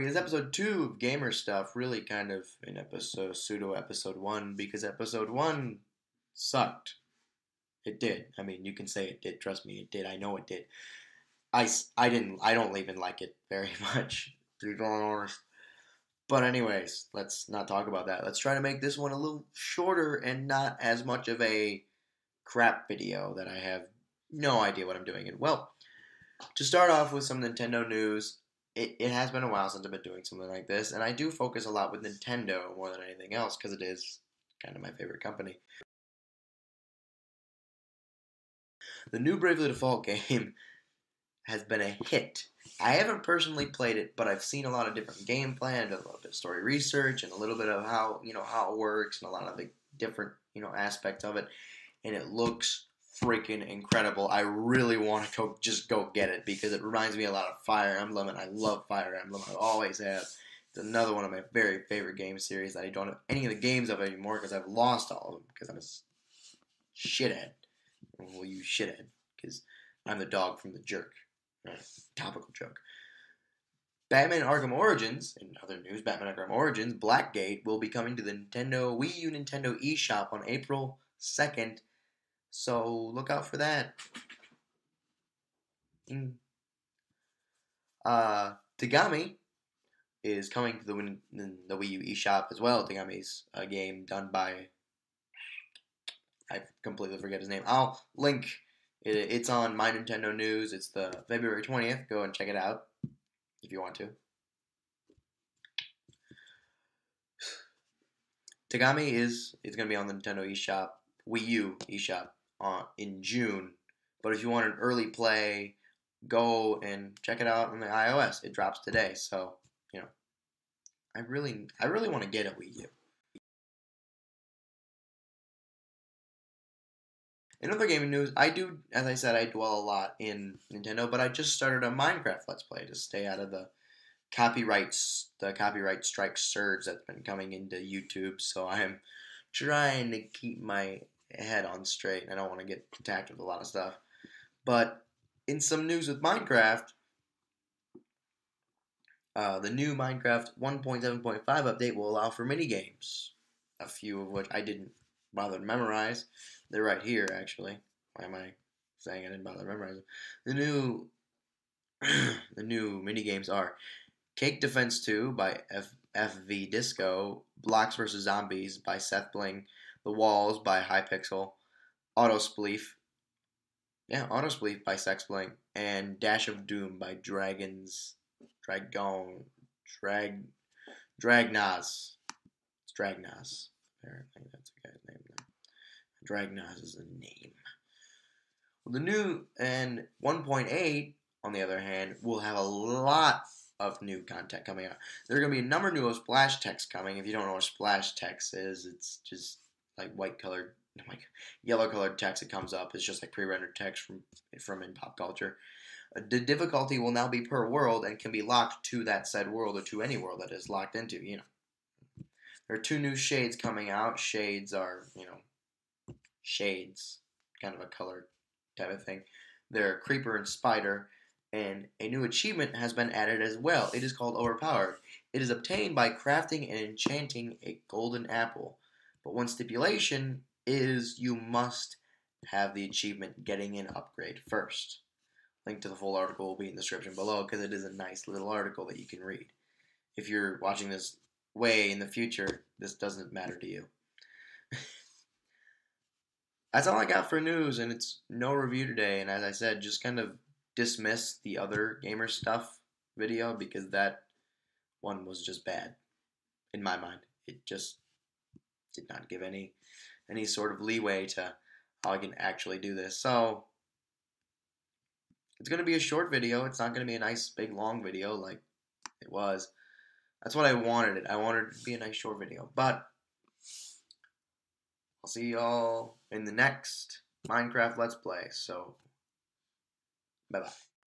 Because episode two of Gamerz Stuff really kind of in episode pseudo episode one because episode one sucked. It did. I mean, you can say it did. Trust me, it did. I know it did. I, I didn't. I don't even like it very much. But anyways, let's not talk about that. Let's try to make this one a little shorter and not as much of a crap video that I have no idea what I'm doing. And well, to start off with some Nintendo news, it, it has been a while since I've been doing something like this, and I do focus a lot with Nintendo more than anything else because it is kind of my favorite company. The new Bravely Default game has been a hit. I haven't personally played it, but I've seen a lot of different gameplay and a little bit of story research and a little bit of how you know how it works and a lot of the different you know aspects of it, and it looks freaking incredible. I really want to go just go get it because it reminds me a lot of Fire Emblem, and I love Fire Emblem. I always have. It's another one of my very favorite game series that I don't have any of the games of anymore because I've lost all of them because I'm a shithead. Well, you shithead because I'm the dog from the jerk. Right, topical joke. Batman Arkham Origins, in other news, Batman Arkham Origins, Blackgate will be coming to the Nintendo Wii U Nintendo eShop on April 2nd so look out for that. Mm. Uh, Tengami is coming to the, the Wii U eShop as well. Tengami's a game done by I completely forget his name. I'll link. It, it's on My Nintendo News. It's the February twentieth. Go and check it out if you want to. Tengami is is going to be on the Nintendo eShop, Wii U eShop uh, in June. But if you want an early play, go and check it out on the iOS. It drops today, so you know. I really, I really want to get a Wii U. In other gaming news, I do, as I said, I dwell a lot in Nintendo, but I just started a Minecraft Let's Play to stay out of the copyrights, the copyright strike surge that's been coming into YouTube. So I'm trying to keep my head on straight. I don't want to get attacked with a lot of stuff. But in some news with Minecraft, uh, the new Minecraft 1.7.5 update will allow for mini games, a few of which I didn't bother to memorize. They're right here, actually. Why am I saying I didn't bother to memorize them? The new, the new mini games are Cake Defense 2 by F- FV Disco, Blocks vs Zombies by SethBling, the Walls by Hypixel, Autospleef, yeah, Autospleef by SethBling, and Dash of Doom by Dragons, Dragon, Drag, Dragnaz. It's Dragnaz. Apparently, that's a guy's name. Dragnaz is a name. Well, the new and 1.8, on the other hand, will have a lot of new content coming out. There are going to be a number of new splash text coming. If you don't know what splash text is, it's just like white colored, like yellow colored text that comes up. It's just like pre-rendered text from from in pop culture. Uh, the difficulty will now be per world and can be locked to that said world or to any world that is locked into. You know, there are two new shades coming out. Shades are you know shades, kind of a color type of thing. They're creeper and spider. And a new achievement has been added as well. It is called Overpowered. It is obtained by crafting and enchanting a golden apple. But one stipulation is you must have the achievement getting an upgrade first. Link to the full article will be in the description below because it is a nice little article that you can read. If you're watching this way in the future, this doesn't matter to you. That's all I got for news, and it's no review today. And as I said, just kind of dismiss the other gamer stuff video because that one was just bad in my mind. It just did not give any any sort of leeway to how I can actually do this. So it's going to be a short video. It's not going to be a nice big long video like it was. That's what I wanted it. I wanted it to be a nice short video. But I'll see y'all in the next Minecraft Let's Play. So bye bye.